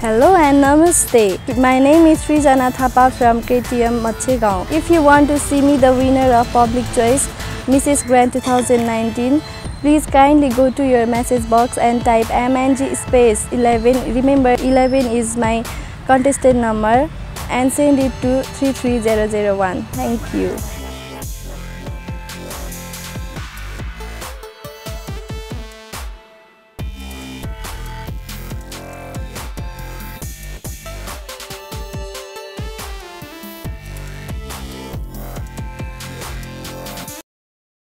Hello and namaste. My name is Shrijana Thapa from KTM Machegaon. If you want to see me the winner of Public Choice Mrs. Grand 2019, please kindly go to your message box and type MNG space 11. Remember 11 is my contestant number and send it to 33001. Thank you.